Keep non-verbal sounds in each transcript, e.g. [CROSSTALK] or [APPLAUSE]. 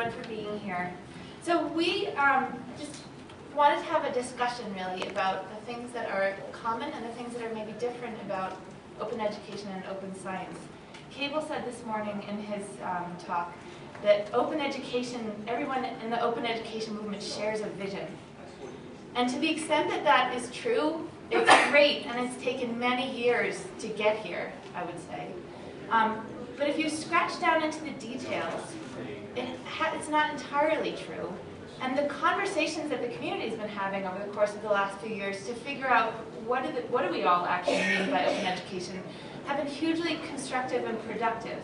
everyone for being here. So we um, just wanted to have a discussion really about the things that are common and the things that are maybe different about open education and open science. Cable said this morning in his um, talk that open education, everyone in the open education movement shares a vision. And to the extent that that is true, it's great, and it's taken many years to get here, I would say. Um, but if you scratch down into the details, it it's not entirely true. And the conversations that the community has been having over the course of the last few years to figure out what, the, what do we all actually mean by open education have been hugely constructive and productive.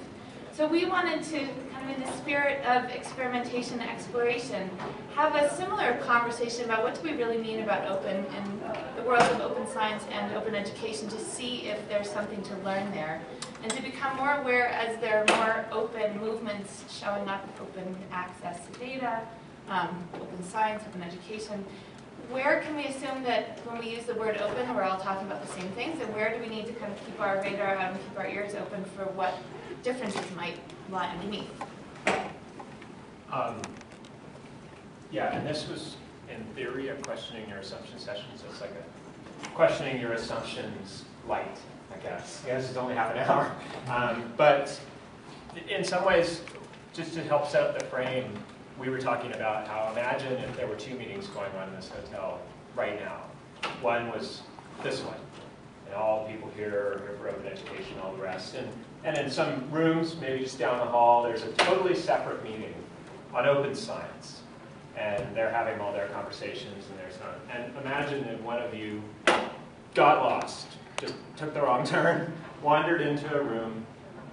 So we wanted to, in the spirit of experimentation and exploration, have a similar conversation about what do we really mean about open in the world of open science and open education to see if there's something to learn there. And to become more aware as there are more open movements showing up, open access to data, um, open science, open education, where can we assume that when we use the word open, we're all talking about the same things, and where do we need to kind of keep our radar and keep our ears open for what differences might lie underneath? Um, yeah, and this was, in theory, a questioning your assumption session, so it's like a questioning your assumptions light, I guess. Yeah, this is only half an hour. Um, but in some ways, just to help set up the frame, we were talking about how imagine if there were two meetings going on in this hotel right now. One was this one, and all the people here are here for open education, all the rest. And, and in some rooms, maybe just down the hall, there's a totally separate meeting on open science. And they're having all their conversations, and there's not. And imagine if one of you got lost, just took the wrong [LAUGHS] turn, wandered into a room,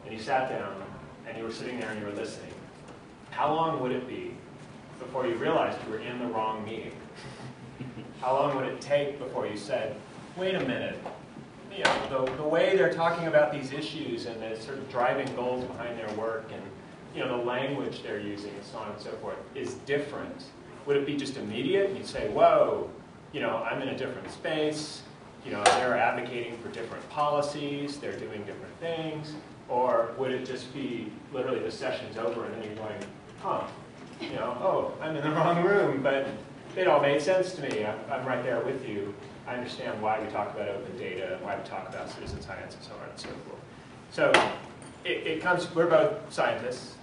and you sat down, and you were sitting there and you were listening how long would it be before you realized you were in the wrong meeting? [LAUGHS] How long would it take before you said, wait a minute, you know, the, the way they're talking about these issues and the sort of driving goals behind their work and you know, the language they're using and so on and so forth is different. Would it be just immediate? You'd say, whoa, you know, I'm in a different space. You know, they're advocating for different policies. They're doing different things. Or would it just be literally the session's over and then you're going, huh, you know, oh, I'm in the wrong room, but it all made sense to me. I'm, I'm right there with you. I understand why we talk about open data, why we talk about citizen science, and so on and so forth. So it, it comes, we're both scientists,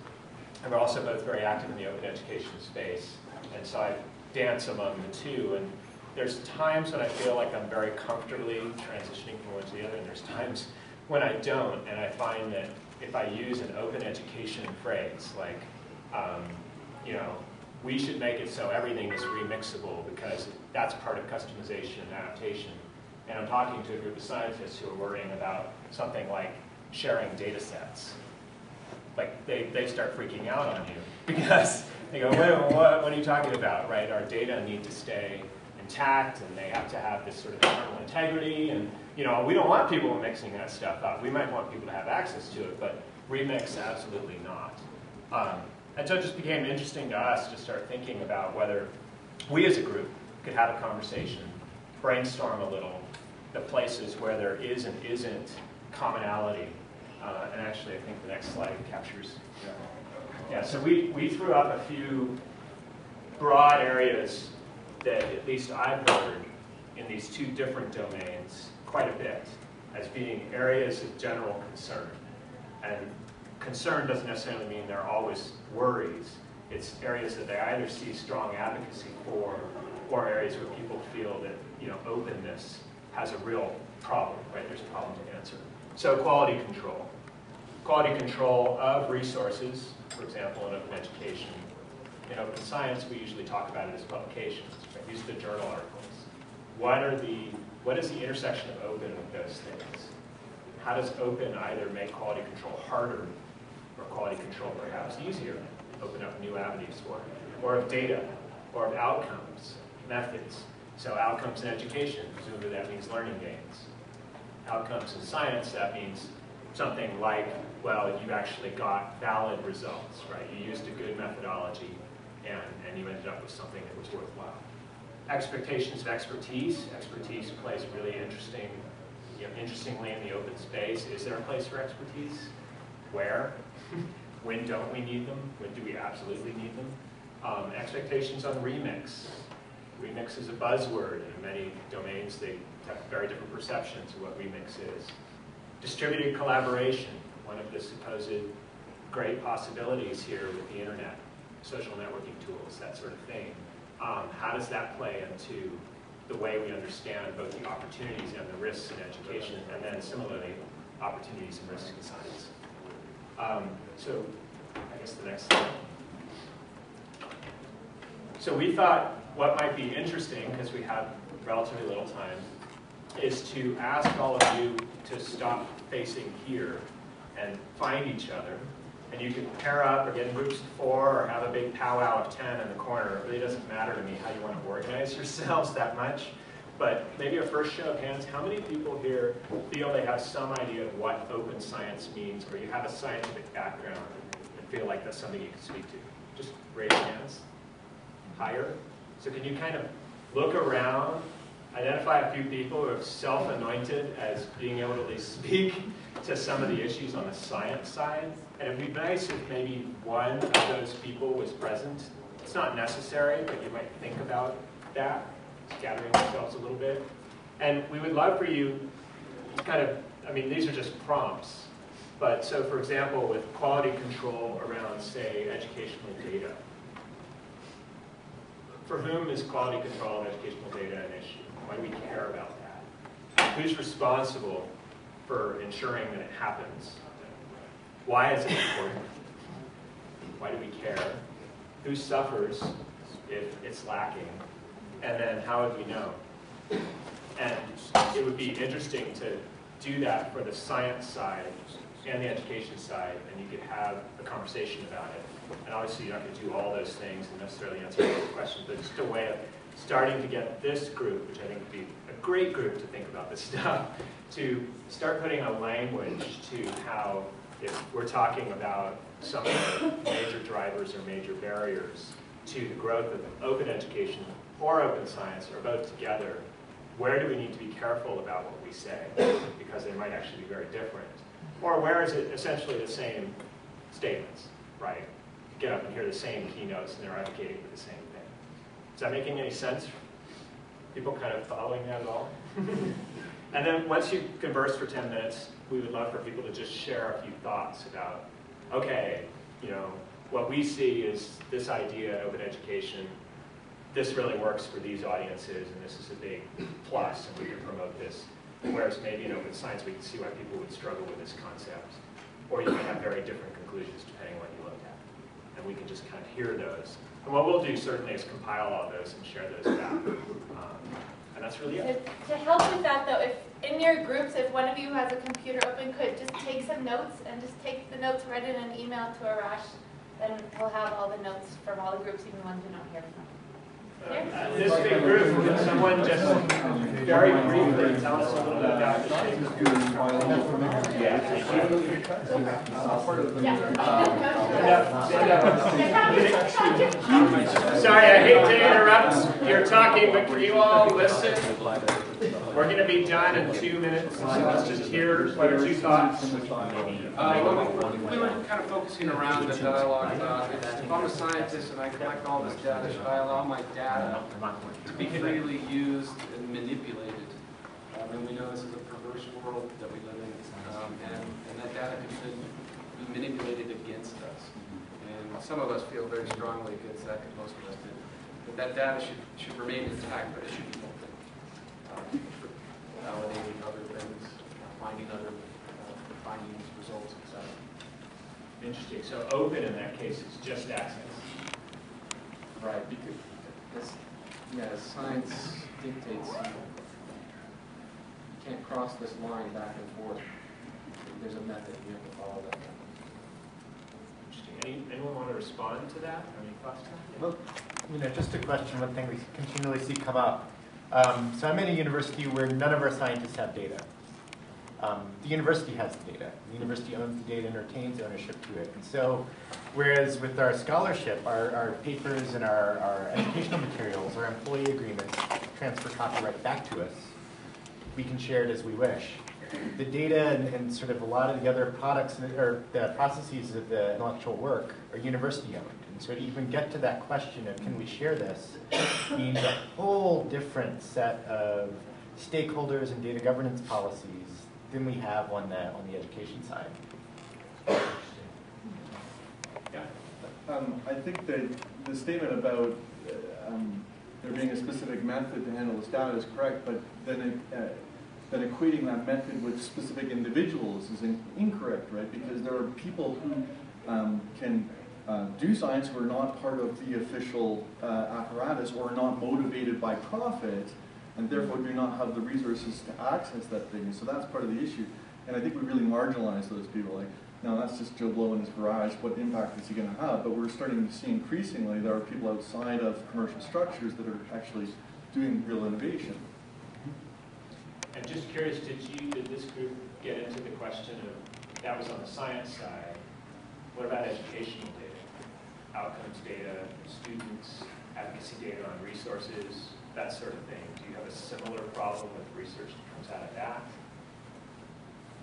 and we're also both very active in the open education space. And so I dance among the two. And there's times when I feel like I'm very comfortably transitioning from one to the other, and there's times when I don't, and I find that if I use an open education phrase, like um, you know, we should make it so everything is remixable because that's part of customization and adaptation. And I'm talking to a group of scientists who are worrying about something like sharing data sets. Like they, they start freaking out on you [LAUGHS] because they go, Wait, what, what are you talking about, right? Our data need to stay intact and they have to have this sort of internal integrity and you know, we don't want people mixing that stuff up. We might want people to have access to it, but remix, absolutely not. Um, and so it just became interesting to us to start thinking about whether we as a group could have a conversation, brainstorm a little, the places where there is and isn't commonality. Uh, and actually, I think the next slide captures. Yeah, so we, we threw up a few broad areas that at least I've heard in these two different domains quite a bit as being areas of general concern. And concern doesn't necessarily mean they're always worries. It's areas that they either see strong advocacy for or areas where people feel that you know openness has a real problem, right? There's a problem to answer. So quality control. Quality control of resources, for example, in open education. In open science, we usually talk about it as publications. Right? These are the journal articles. What are the what is the intersection of open with those things? How does open either make quality control harder or quality control perhaps easier, open up new avenues for it, or of data, or of outcomes, methods. So outcomes in education, presumably that means learning gains. Outcomes in science, that means something like, well, you actually got valid results, right? You used a good methodology and, and you ended up with something that was worthwhile. Expectations of expertise. Expertise plays really interesting, you know, interestingly in the open space. Is there a place for expertise? Where? [LAUGHS] when don't we need them? When do we absolutely need them? Um, expectations on remix. Remix is a buzzword. In many domains, they have very different perceptions of what remix is. Distributed collaboration, one of the supposed great possibilities here with the internet, social networking tools, that sort of thing. Um, how does that play into the way we understand both the opportunities and the risks in education, and then similarly, opportunities and risks in science? Um, so, I guess the next slide. So we thought what might be interesting, because we have relatively little time, is to ask all of you to stop facing here and find each other. And you can pair up or get in groups of four or have a big powwow of 10 in the corner. It really doesn't matter to me how you want to organize [LAUGHS] yourselves that much. But maybe a first show of hands, how many people here feel they have some idea of what open science means, or you have a scientific background and feel like that's something you can speak to? Just raise your hands. Higher. So can you kind of look around, identify a few people who have self-anointed as being able to at least speak to some of the issues on the science side? And it'd be nice if maybe one of those people was present. It's not necessary, but you might think about that, gathering yourselves a little bit. And we would love for you to kind of, I mean, these are just prompts. But so, for example, with quality control around, say, educational data, for whom is quality control of educational data an issue? Why do we care about that? Who's responsible for ensuring that it happens? Why is it important? Why do we care? Who suffers if it's lacking? And then how would we know? And it would be interesting to do that for the science side and the education side, and you could have a conversation about it. And obviously, you're not going to do all those things and necessarily answer all those questions, but just a way of starting to get this group, which I think would be a great group to think about this [LAUGHS] stuff, to start putting a language to how, if we're talking about some of the major drivers or major barriers to the growth of open education or open science, or both together, where do we need to be careful about what we say? Because they might actually be very different. Or where is it essentially the same statements, right? get up and hear the same keynotes and they're advocating for the same. Is that making any sense? People kind of following that at all? [LAUGHS] and then once you converse for 10 minutes, we would love for people to just share a few thoughts about, okay, you know, what we see is this idea of open education. This really works for these audiences, and this is a big plus, and we can promote this. Whereas maybe in open science, we can see why people would struggle with this concept. Or you can have very different conclusions depending on what you look at and we can just kind of hear those. And what we'll do certainly is compile all those and share those back. Um, and that's really it. To, to help with that though, if in your groups, if one of you has a computer open, could just take some notes and just take the notes, write in an email to Arash, then we'll have all the notes from all the groups, even ones we don't hear from. Uh, this big group, could someone just very briefly tell us a little bit about the shape of Yeah, thank you. Sorry, I hate to interrupt your talking, but can you all listen? We're going to be done in two minutes, so let's just hear one or two thoughts. Uh, we, we were kind of focusing around the dialogue if I'm a scientist and I collect all this data, should I allow my data to be freely used and manipulated? Um, and we know this is a perverse world that we live in, um, and, and that data can be manipulated against us. And some of us feel very strongly against that, because most of us do. But that data should, should remain intact, but it should be open. For validating other things, finding other uh, findings, results, etc. Interesting. So open in that case is just access. Right, because, as, yeah, as science dictates, you can't cross this line back and forth. There's a method, you have to follow that method. Interesting. Any, anyone want to respond to that? Any thoughts? Well, you know, just a question, one thing we continually see come up. Um, so I'm in a university where none of our scientists have data. Um, the university has the data. The university owns the data and retains ownership to it. And so, whereas with our scholarship, our, our papers and our, our educational materials, our employee agreements transfer copyright back to us, we can share it as we wish. The data and, and sort of a lot of the other products or the processes of the intellectual work are university owned. And so to even get to that question of can we share this means a whole different set of stakeholders and data governance policies than we have on the, on the education side. Um, I think that the statement about uh, um, there being a specific method to handle this data is correct, but then it, uh, then equating that method with specific individuals is in- incorrect, right? Because there are people who um, can uh, do science who are not part of the official uh, apparatus or are not motivated by profit, and therefore do not have the resources to access that thing. So that's part of the issue. And I think we really marginalize those people. Like, no, that's just Joe Blow in his garage. What impact is he going to have? But we're starting to see increasingly there are people outside of commercial structures that are actually doing real innovation. I'm just curious, did you, did this group get into the question of, that was on the science side, what about educational data? Outcomes data, students, advocacy data on resources, that sort of thing? Do you have a similar problem with research that comes out of that?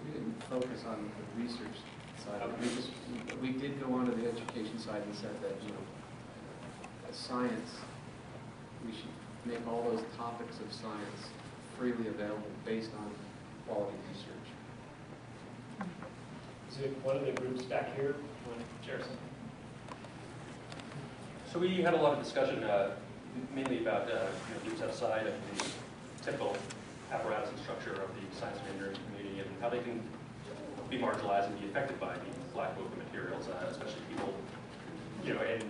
We didn't focus on the research side. We just, we did go on to the education side and said that, you know, as science, we should make all those topics of science freely available based on quality research. Is it one of the groups back here, want to share something? So we had a lot of discussion, uh, mainly about uh, you know, groups outside of the typical apparatus and structure of the science and engineering community and how they can be marginalized and be affected by the black book materials, uh, especially people, you know, in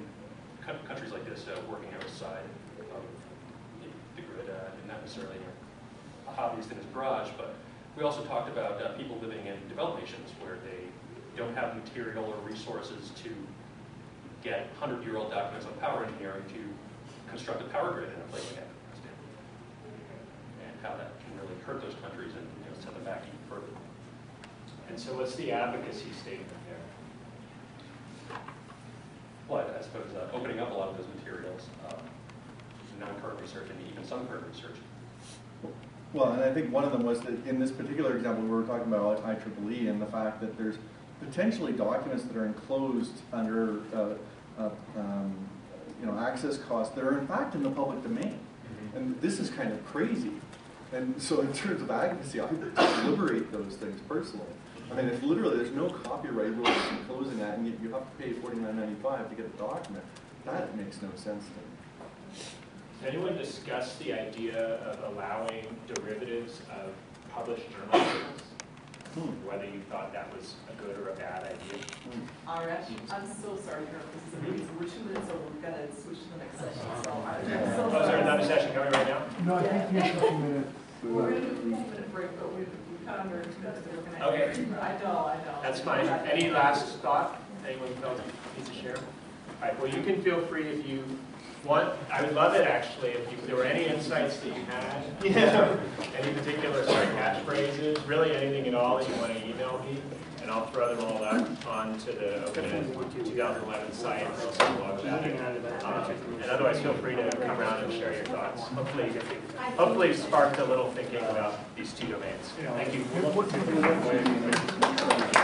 coun- countries like this, uh, working outside of the- grid, uh, and not necessarily a hobbyist in his garage, but we also talked about uh, people living in developed nations where they don't have material or resources to get 100-year-old documents on power engineering to construct a power grid in a place like Afghanistan. And how that can really hurt those countries and you know, send them back even further. And so what's the advocacy statement there? Well, I suppose uh, opening up a lot of those materials, uh, non-current research and even some current research. Well, and I think one of them was that in this particular example, we were talking about IEEE and the fact that there's potentially documents that are enclosed under, uh, uh, um, you know, access costs that are in fact in the public domain. And this is kind of crazy. And so in terms of advocacy, I would liberate those things personally. I mean, if literally there's no copyright rules enclosing that, and yet you have to pay forty-nine ninety-five to get a document, that makes no sense to me. Has anyone discussed the idea of allowing derivatives of published journal articles? Hmm. Whether you thought that was a good or a bad idea? Hmm. RF, I'm so sorry, Harold, this is amazing, hmm. we're two minutes over, we've got to switch to the next session, so I'm so Oh, is there another sorry. session coming right now? No, I think you have a couple minutes. We're going to do a two-minute break, but we've, we've got under two minutes, that we're going to. Okay. I know, I know. That's fine. Any last thought anyone felt needs to share? All right, well, you can feel free if you want, I would love it actually, if you- if there were any insights that you had. Yeah. Any particular sort of catchphrases, really anything at all that you want to email me, and I'll throw them all up onto the open 2011 site, and blog about it. Um, And otherwise, feel free to come around and share your thoughts. Hopefully, hopefully sparked a little thinking about these two domains. Thank you.